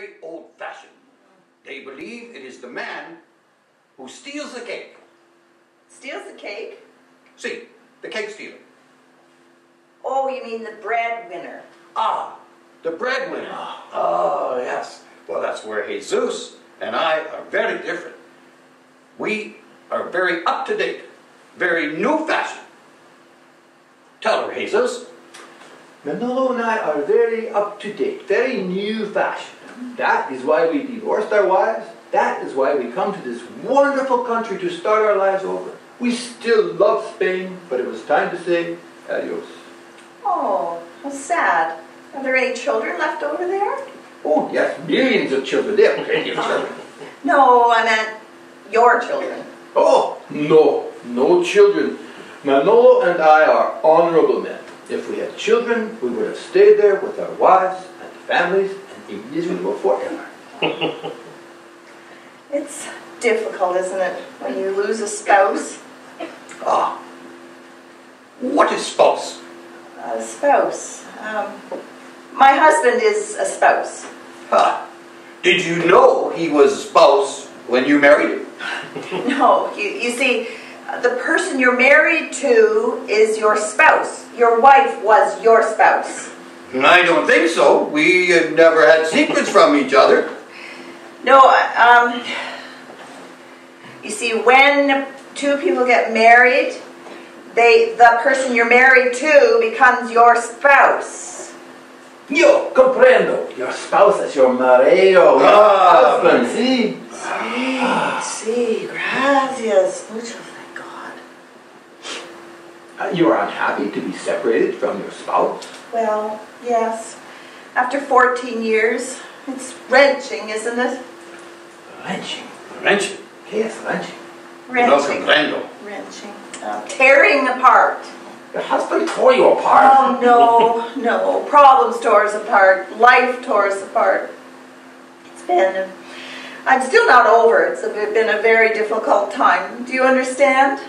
very old-fashioned. They believe it is the man who steals the cake. Steals the cake? See, the cake stealer. Oh, you mean the breadwinner. Ah, the breadwinner. Oh, yes. Well, that's where Jesus and I are very different. We are very up to date, very new fashion. Tell her, Jesus. Manolo and I are very up to date, very new fashion. That is why we divorced our wives. That is why we come to this wonderful country to start our lives over. We still love Spain, but it was time to say adios. Oh, how sad. Are there any children left over there? Oh, yes, millions of children. They have plenty of children. No, I meant your children. Oh, no, no children. Manolo and I are honorable men. If we had children, we would have stayed there with our wives and families be miserable forever. It's difficult, isn't it, when you lose a spouse? Ah, what is spouse? A spouse. Um, my husband is a spouse. Ah, did you know he was a spouse when you married him? No, you, you see, the person you're married to is your spouse. Your wife was your spouse. I don't think so. We uh, never had secrets from each other. No, um, you see, when two people get married, they the person you're married to becomes your spouse. Yo, comprendo. Your spouse is your marido, your Ah. husband, see? Sí, sí, gracias. Mucho thank God. You are unhappy to be separated from your spouse? Well, yes. After 14 years, it's wrenching, isn't it? Wrenching. Wrenching? Yes, wrenching. No Wrenching. comprendo. Wrenching. Uh, tearing apart. Your husband tore you apart. Oh, no, no. Problems tore us apart. Life tore us apart. It's been. I'm still not over it. It's been a very difficult time. Do you understand?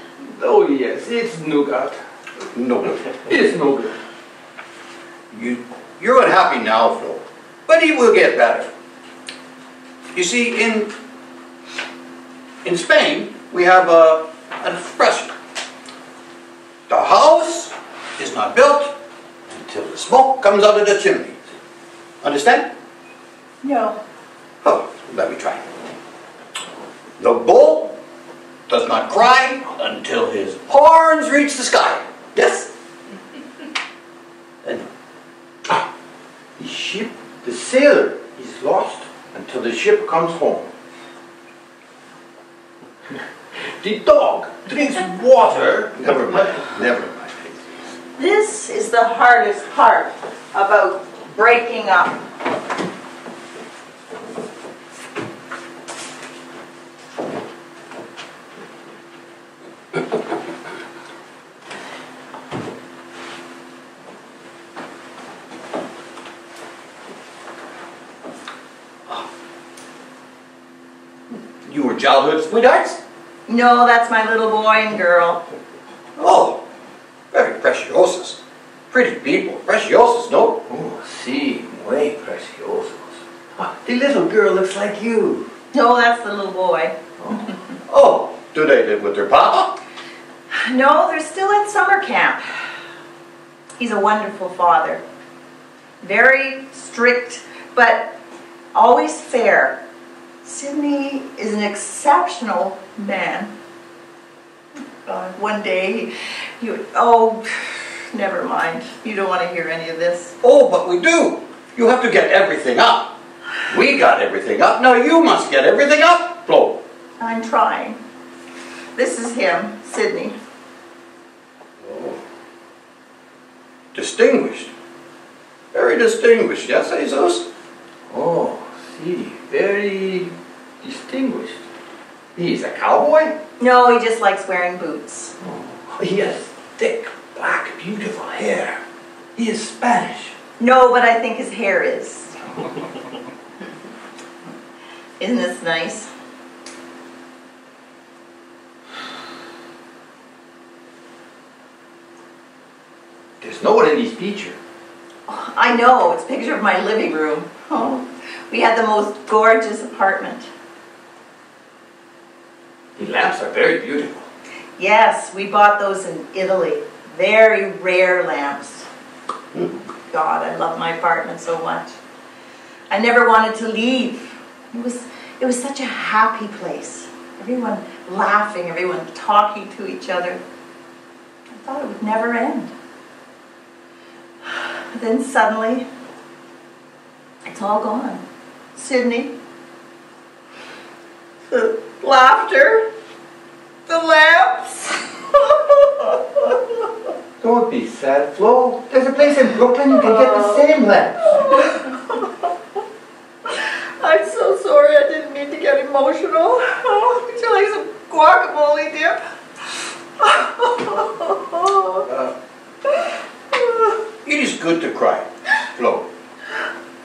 Oh, yes, it's nougat. No. Good. It's no good. You, you're unhappy now, Phil, but it will get better. You see, in in Spain, we have a, an expression. The house is not built until the smoke comes out of the chimney. Understand? No. Oh, let me try. The bull does not cry until his horns reach the sky. Yes? And Ah, the ship, the sailor is lost until the ship comes home. The dog drinks water. never mind, never mind. This is the hardest part about breaking up. Childhood sweethearts? No, that's my little boy and girl. Oh, very preciosos. Pretty people, preciosos, no? Oh, sí, muy preciosos. Ah, the little girl looks like you. No, that's the little boy. Oh, do they live with their papa? No, they're still at summer camp. He's a wonderful father. Very strict, but always fair. Sydney is an exceptional man. Uh, one day, you, oh, never mind. You don't want to hear any of this. Oh, but we do. You have to get everything up. We got everything up. Now you must get everything up, Flo. I'm trying. This is him, Sydney. Distinguished. Very distinguished, yes, Jesus? Oh, see, very distinguished. He's a cowboy? No, he just likes wearing boots. Oh, he has thick, black, beautiful hair. He is Spanish. No, but I think his hair is. Isn't this nice? There's no one in this picture. Oh, I know, it's a picture of my living room. Oh, We had the most gorgeous apartment. The lamps are very beautiful. Yes, we bought those in Italy. Very rare lamps. God, I love my apartment so much. I never wanted to leave. It was, it was such a happy place. Everyone laughing, everyone talking to each other. I thought it would never end. But then suddenly, it's all gone. Sydney, the laughter, the laughs. Don't be sad, Flo. There's a place in Brooklyn you can get the oh. same lamps. I'm so sorry, I didn't mean to get emotional. Oh, would you like some guacamole dip? Uh, it is good to cry, Flo.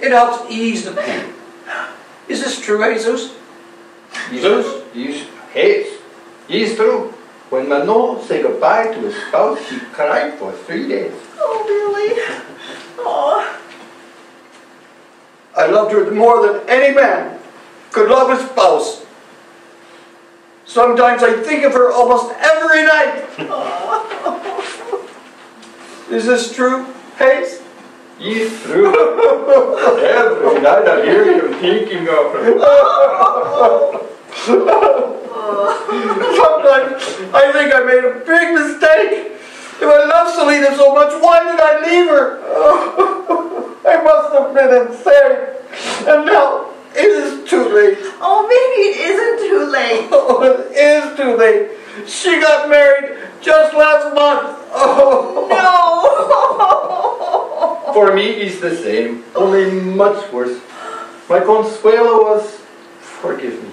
It helps ease the pain. Is this true, Jesus? Jesus, yes, yes, yes, true. When Manolo said goodbye to his spouse, he cried for three days. Oh, really? Oh, I loved her more than any man could love his spouse. Sometimes I think of her almost every night. Oh. Is this true, Hayes? Yes, true. Every night I hear him thinking of. Sometimes I think I made a big mistake. If I love Selena so much, why did I leave her? I must have been insane. And now it is too late. oh, maybe it isn't too late. Oh, it is too late. She got married just last month. Oh. No. For me, it's the same, only much worse. My Consuelo was, forgive me,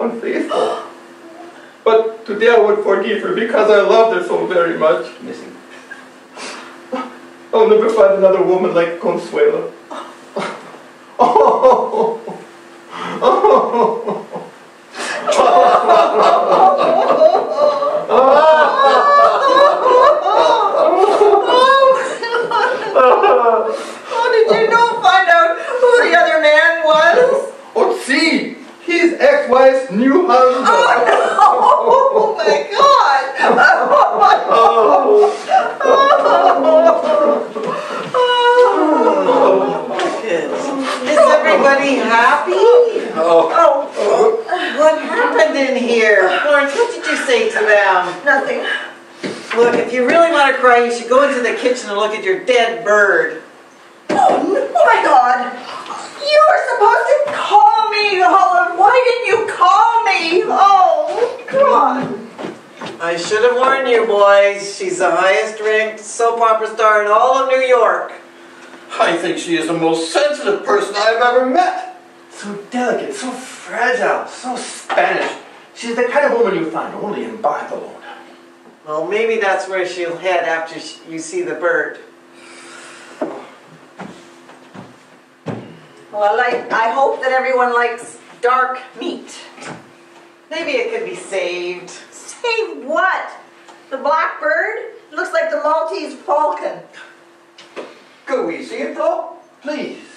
unfaithful. But today I would forgive her because I loved her so very much. Missing. I'll never find another woman like Consuelo. Oh, Oh, did you not find out who the other man was? oh, see, his ex-wife's new husband. Oh, no. oh my God. Oh, my God. Oh. Oh. oh. Goodness. Is everybody happy? Oh. Oh, What happened in here? Florence, what did you say to them? nothing. Look, if you really want to cry, you should go into the kitchen and look at your dead bird. Oh, oh my God. You were supposed to call me, Olive. Why didn't you call me? Oh, God. I should have warned you, boys. She's the highest ranked soap opera star in all of New York. I think she is the most sensitive person I've ever met. So delicate, so fragile, so Spanish. She's the kind of woman you find only in Barcelona. Well, maybe that's where she'll head after you see the bird. Well, I, I hope that everyone likes dark meat. Maybe it could be saved. Say what? The blackbird? Looks like the Maltese falcon. See it though? Please.